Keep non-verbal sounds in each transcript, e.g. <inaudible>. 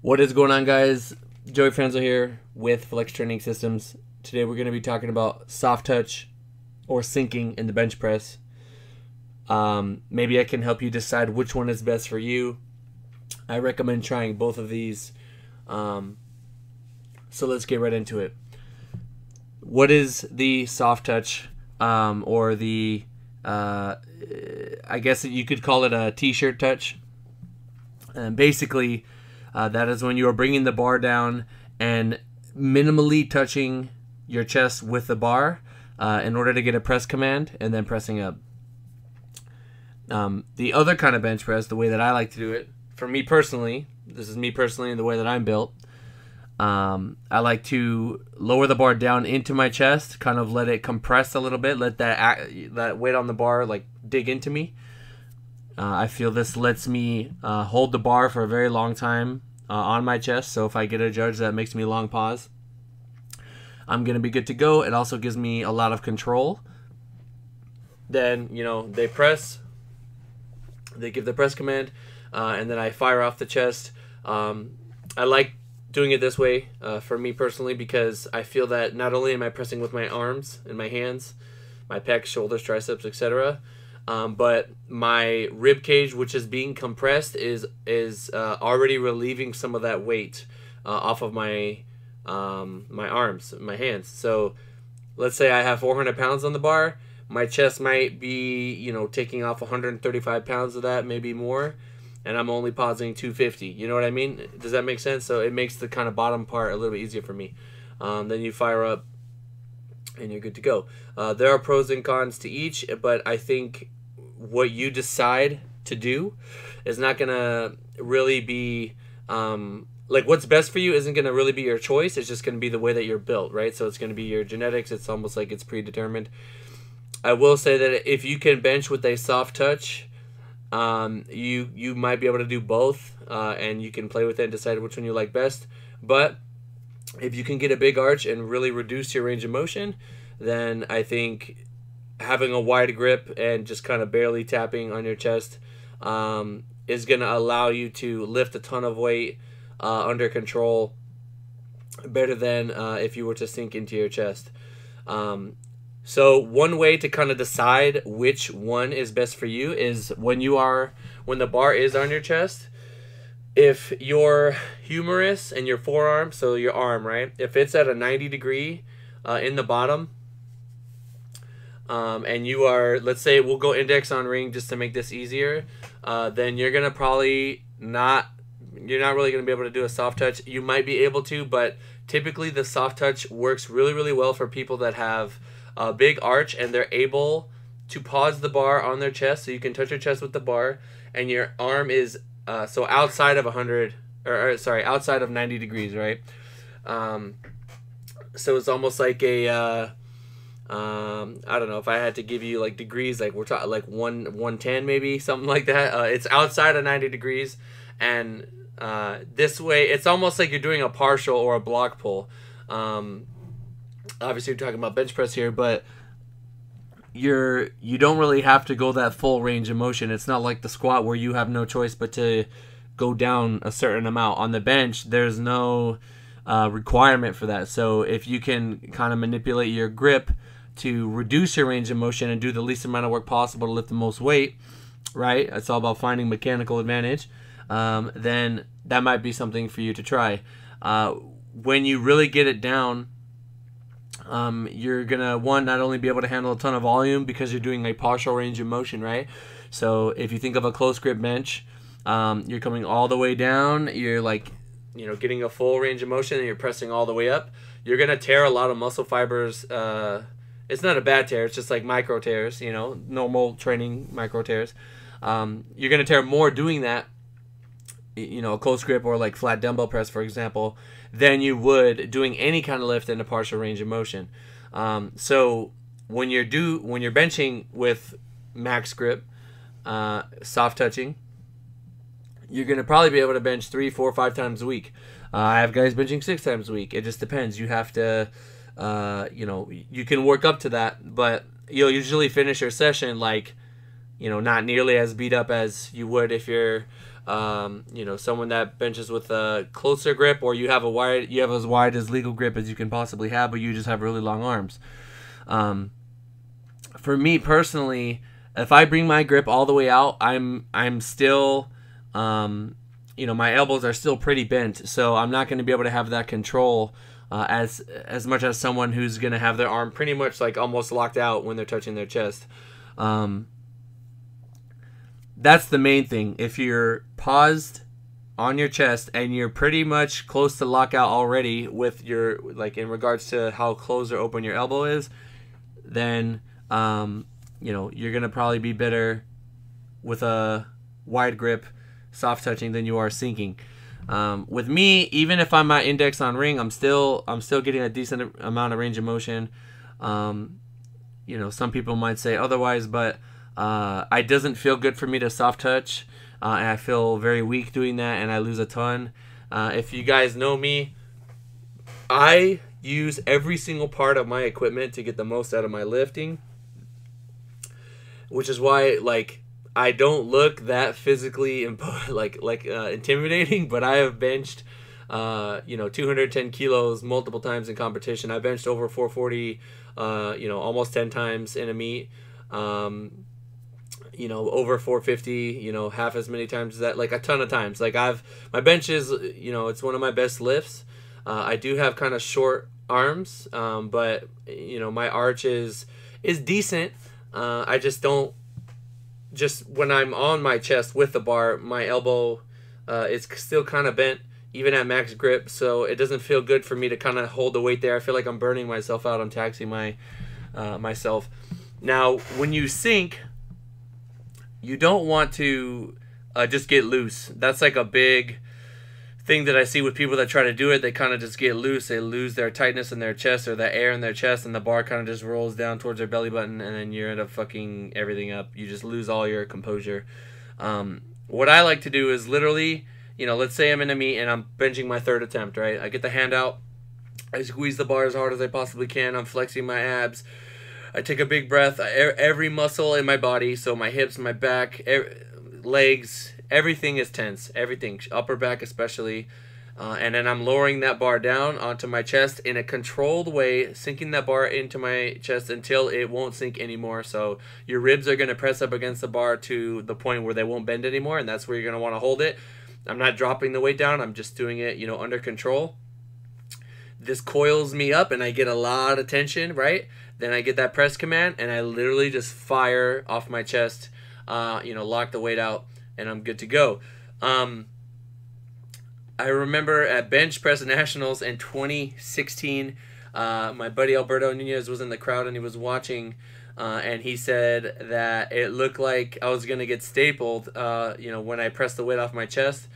What is going on, guys? Joey Franzo here with Flexx Training Systems. Today we're going to be talking about soft touch or sinking in the bench press. Um, maybe I can help you decide which one is best for you. I recommend trying both of these. Um, so let's get right into it. What is the soft touch um, or the, uh, I guess you could call it a t shirt touch? And basically, uh, that is when you are bringing the bar down and minimally touching your chest with the bar uh, in order to get a press command and then pressing up. Um, the other kind of bench press, the way that I like to do it, for me personally, this is me personally and the way that I'm built. Um, I like to lower the bar down into my chest, kind of let it compress a little bit, let that that weight on the bar like dig into me. Uh, I feel this lets me uh, hold the bar for a very long time uh, on my chest. So if I get a judge that makes me long pause, I'm gonna be good to go. It also gives me a lot of control. Then you know they press, they give the press command, uh, and then I fire off the chest. Um, I like doing it this way uh, for me personally because I feel that not only am I pressing with my arms and my hands, my pecs, shoulders, triceps, etc., um, but my rib cage, which is being compressed, is is uh, already relieving some of that weight uh, off of my um, my arms, my hands. So let's say I have 400 pounds on the bar, my chest might be you know taking off 135 pounds of that, maybe more, and I'm only pausing 250. You know what I mean? Does that make sense? So it makes the kind of bottom part a little bit easier for me. Um, then you fire up and you're good to go. Uh, there are pros and cons to each, but I think what you decide to do is not gonna really be um, like what's best for you isn't gonna really be your choice. It's just gonna be the way that you're built, right? So it's gonna be your genetics. It's almost like it's predetermined. I will say that if you can bench with a soft touch, um, you you might be able to do both, uh, and you can play with it and decide which one you like best. But if you can get a big arch and really reduce your range of motion, then I think having a wide grip and just kind of barely tapping on your chest um, is going to allow you to lift a ton of weight uh, under control better than uh, if you were to sink into your chest. Um, so one way to kind of decide which one is best for you is when you are when the bar is on your chest. If your humerus and your forearm, so your arm, right? If it's at a 90 degree uh, in the bottom, um, and you are, let's say, we'll go index on ring just to make this easier, uh, then you're gonna probably not, you're not really gonna be able to do a soft touch. You might be able to, but typically the soft touch works really, really well for people that have a big arch and they're able to pause the bar on their chest, so you can touch your chest with the bar, and your arm is uh, so outside of 100, or, or, sorry, outside of 90 degrees, right? Um, so it's almost like a uh, um, I don't know if I had to give you like degrees, like we're talking like one one ten maybe something like that. Uh, it's outside of ninety degrees, and uh, this way it's almost like you're doing a partial or a block pull. Um, obviously, we're talking about bench press here, but you're you don't really have to go that full range of motion. It's not like the squat where you have no choice but to go down a certain amount. On the bench, there's no uh, requirement for that. So if you can kind of manipulate your grip to reduce your range of motion and do the least amount of work possible to lift the most weight, right? It's all about finding mechanical advantage. Um, then that might be something for you to try. Uh, when you really get it down, um, you're gonna one not only be able to handle a ton of volume because you're doing a partial range of motion, right? So if you think of a close grip bench, um, you're coming all the way down. You're like, you know, getting a full range of motion, and you're pressing all the way up. You're gonna tear a lot of muscle fibers. Uh, it's not a bad tear. It's just like micro tears, you know, normal training micro tears. Um, you're gonna tear more doing that, you know, a close grip or like flat dumbbell press, for example, than you would doing any kind of lift in a partial range of motion. Um, so when you're do when you're benching with max grip, uh, soft touching, you're gonna probably be able to bench three, four, five times a week. Uh, I have guys benching six times a week. It just depends. You have to uh, you know, you can work up to that, but you'll usually finish your session like you know, not nearly as beat up as you would if you're, um, you know, someone that benches with a closer grip, or you have a wide, you have as wide as legal grip as you can possibly have, but you just have really long arms. Um, for me personally, if I bring my grip all the way out, I'm I'm still, um, you know, my elbows are still pretty bent, so I'm not going to be able to have that control uh, as as much as someone who's to have their arm pretty much like almost locked out when they're touching their chest. Um, that's the main thing. If you're paused on your chest and you're pretty much close to lockout already with your like in regards to how closed or open your elbow is, then um, you know you're gonna probably be better with a wide grip, soft touching than you are sinking. Um, with me, even if I'm at index on ring, I'm still I'm still getting a decent amount of range of motion. Um, you know, some people might say otherwise, but uh, it doesn't feel good for me to soft touch, uh, and I feel very weak doing that, and I lose a ton. Uh, if you guys know me, I use every single part of my equipment to get the most out of my lifting, which is why like I don't look that physically impo- <laughs> like like uh, intimidating, but I have benched. Uh, you know, 210 kilos multiple times in competition. I benched over 440, uh, you know, almost 10 times in a meet. Um, you know over 450 you know half as many times as that like a ton of times like i've my bench is you know it's one of my best lifts uh, i do have kind of short arms um, but you know my arch is is decent uh, i just don't just when i'm on my chest with the bar my elbow uh, is still kind of bent even at max grip so it doesn't feel good for me to kind of hold the weight there. I feel like i'm burning myself out. I'm taxing my uh, myself. Now when you sink you don't want to uh, just get loose. That's like a big thing that I see with people that try to do it. They kind of just get loose. They lose their tightness in their chest or the air in their chest, and the bar kind of just rolls down towards their belly button, and then you end up fucking everything up. You just lose all your composure. Um, what I like to do is literally, you know, let's say I'm in a meet and I'm benching my third attempt, right? I get the hand out, I squeeze the bar as hard as I possibly can. I'm flexing my abs I take a big breath. every muscle in my body, so my hips, my back, legs, everything is tense. Everything, upper back especially. Uh, and then I'm lowering that bar down onto my chest in a controlled way, sinking that bar into my chest until it won't sink anymore. So your ribs are going to press up against the bar to the point where they won't bend anymore, and that's where you're going to want to hold it. I'm not dropping the weight down. I'm just doing it, you know, under control. This coils me up, and I get a lot of tension, right? Then I get that press command and I literally just fire off my chest, uh, you know, lock the weight out, and I'm good to go. Um, I remember at Bench Press Nationals in 2016, uh, my buddy Alberto Nunez was in the crowd and he was watching. Uh, and he said that it looked like I was gonna get stapled, uh, you know, when I pressed the weight off my chest,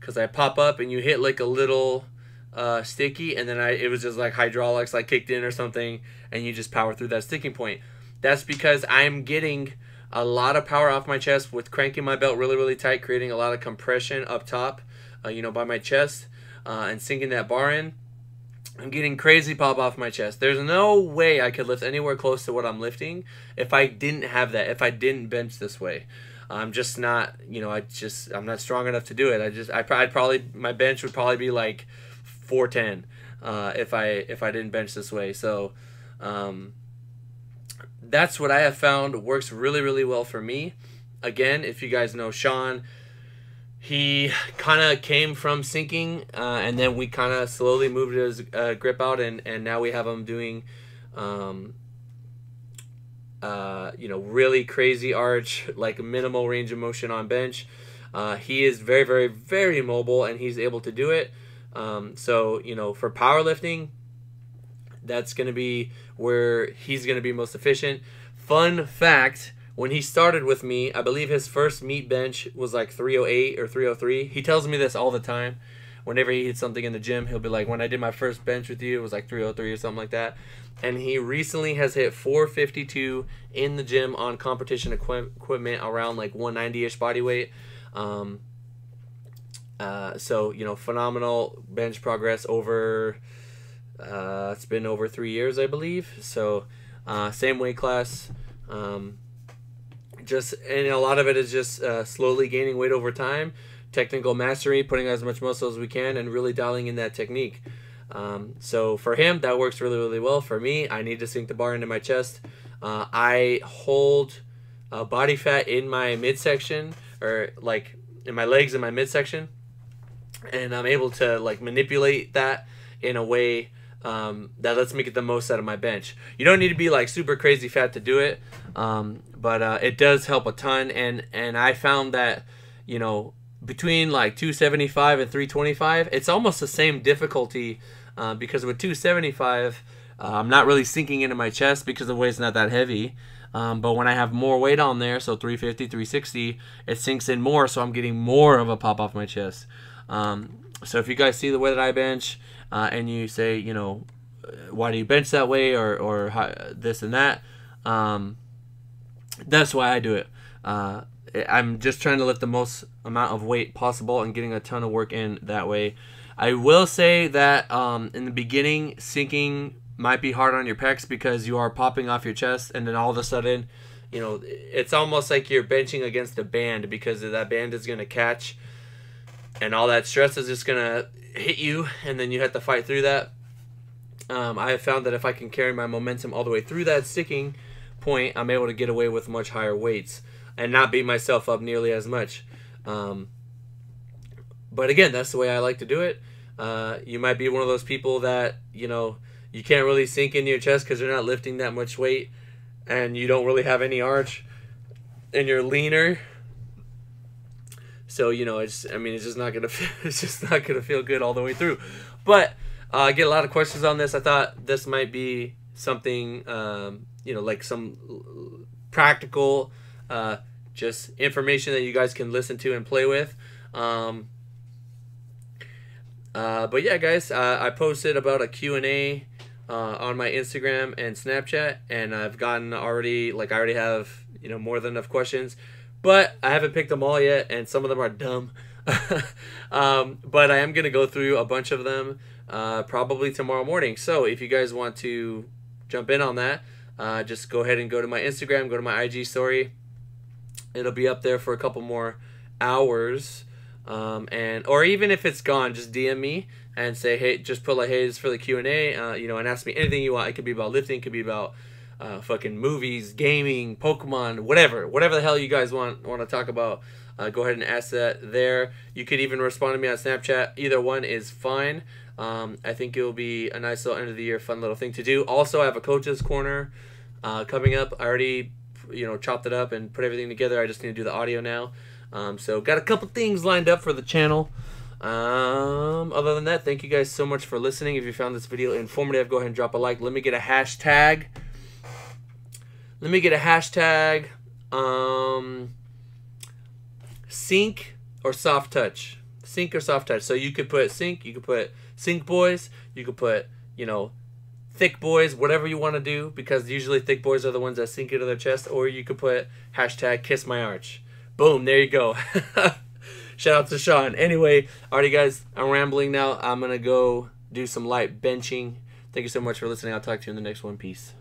because I pop up and you hit like a little uh, sticky, and then I it was just like hydraulics like kicked in or something, and you just power through that sticking point. That's because I'm getting a lot of power off my chest with cranking my belt really really tight, creating a lot of compression up top, uh, you know, by my chest, uh, and sinking that bar in. I'm getting crazy pop off my chest. There's no way I could lift anywhere close to what I'm lifting if I didn't have that. If I didn't bench this way. I'm just not, you know, I just I'm not strong enough to do it. I just I I'd probably my bench would probably be like 410 uh, if I if I didn't bench this way. So um, that's what I have found works really really well for me. Again, if you guys know Sean, he kind of came from sinking, uh, and then we kind of slowly moved his uh, grip out, and and now we have him doing. Um, uh, you know, really crazy arch, <laughs> like minimal range of motion on bench. Uh, he is very, very, very mobile, and he's able to do it. Um, so you know, for powerlifting, that's going to be where he's going to be most efficient. Fun fact: when he started with me, I believe his first meet bench was like 308 or 303. He tells me this all the time. Whenever he hits something in the gym, he'll be like, "When I did my first bench with you, it was like 303 or something like that." And he recently has hit 452 in the gym on competition equi- equipment around like 190ish body weight. Um, uh, so you know, phenomenal bench progress over. Uh, it's been over three years, I believe. So, uh, same weight class. Um, just and a lot of it is just uh, slowly gaining weight over time, technical mastery, putting as much muscle as we can, and really dialing in that technique. Um, so for him, that works really, really well. For me, I need to sink the bar into my chest. Uh, I hold uh, body fat in my midsection, or like in my legs in my midsection, and I'm able to like manipulate that in a way um, that lets me get the most out of my bench. You don't need to be like super crazy fat to do it, um, but uh, it does help a ton. And and I found that you know between like 275 and 325, it's almost the same difficulty uh, because with 275, uh, I'm not really sinking into my chest because the weight's not that heavy. Um, but when I have more weight on there, so 350, 360, it sinks in more, so I'm getting more of a pop off my chest. Um, so if you guys see the way that I bench, uh, and you say, you know, why do you bench that way, or or how, this and that, um, that's why I do it. Uh, I'm just trying to lift the most amount of weight possible and getting a ton of work in that way. I will say that um, in the beginning, sinking might be hard on your pecs because you are popping off your chest, and then all of a sudden, you know, it's almost like you're benching against a band because that band is going to catch, and all that stress is just to hit you, and then you have to fight through that. Um, I have found that if I can carry my momentum all the way through that sticking point, I'm able to get away with much higher weights and not beat myself up nearly as much. Um, but again, that's the way I like to do it. Uh, you might be one of those people that you know you can't really sink into your chest because you're not lifting that much weight, and you don't really have any arch, and you're leaner. So you know, it's I mean, it's just not gonna <laughs> it's just not gonna feel good all the way through. But uh, I get a lot of questions on this. I thought this might be something um, you know, like some practical, uh, just information that you guys can listen to and play with. Um, uh, but yeah, guys, uh, I posted about a Q&A uh, on my Instagram and Snapchat, and I've gotten already, like, I already have, you know, more than enough questions, but I haven't picked them all yet, and some of them are dumb. <laughs> um, but I am going to go through a bunch of them uh, probably tomorrow morning. So if you guys want to jump in on that, uh, just go ahead and go to my Instagram, go to my IG story. It'll be up there for a couple more hours. Um, and or even if it's gone, just DM me and say, hey, just put like, hey, this for the Q and A, uh, you know, and ask me anything you want. It could be about lifting, it could be about uh, fucking movies, gaming, Pokemon, whatever, whatever the hell you guys want want to talk about. Uh, go ahead and ask that there. You could even respond to me on Snapchat. Either one is fine. Um, I think it will be a nice little end of the year fun little thing to do. Also, I have a coaches corner uh, coming up. I already, you know, chopped it up and put everything together. I just need to do the audio now. Um, so got a couple things lined up for the channel. Um, other than that, thank you guys so much for listening. If you found this video informative, go ahead and drop a like. Let me get a hashtag. Let me get a hashtag. Um, sink or soft touch. Sink or soft touch. So you could put sink. You could put sink boys. You could put you know thick boys, whatever you want to do, because usually thick boys are the ones that sink into their chest. Or you could put hashtag kiss my arch. Boom, there you go. <laughs> Shout out to Sean. Anyway, alrighty guys, I'm rambling now. I'm gonna go do some light benching. Thank you so much for listening. I'll talk to you in the next one. Peace.